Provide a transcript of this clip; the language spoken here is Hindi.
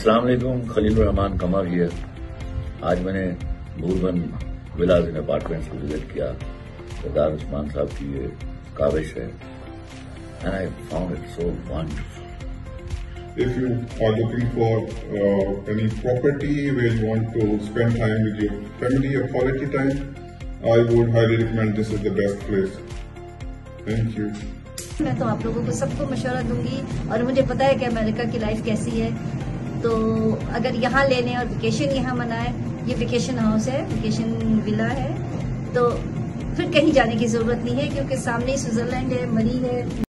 अस्सलाम वालेकुम। खलील रहमान कमर हियर आज मैंने भूलबन विलाज इन अपार्टमेंट को विज़िट किया। सरदार उस्मान साहब की ये काविश है। And I found it so if you are looking for any property way you want to spend time with your family और quality time I would highly recommend this is the best place thank you मैं तो आप लोगों को सबको मशवरा दूँगी। और मुझे पता है कि अमेरिका की लाइफ कैसी है। तो अगर यहाँ लेने और वेकेशन यहाँ मनाएँ, ये वेकेशन हाउस है वेकेशन विला है तो फिर कहीं जाने की ज़रूरत नहीं है, क्योंकि सामने स्विट्जरलैंड है, मरी है।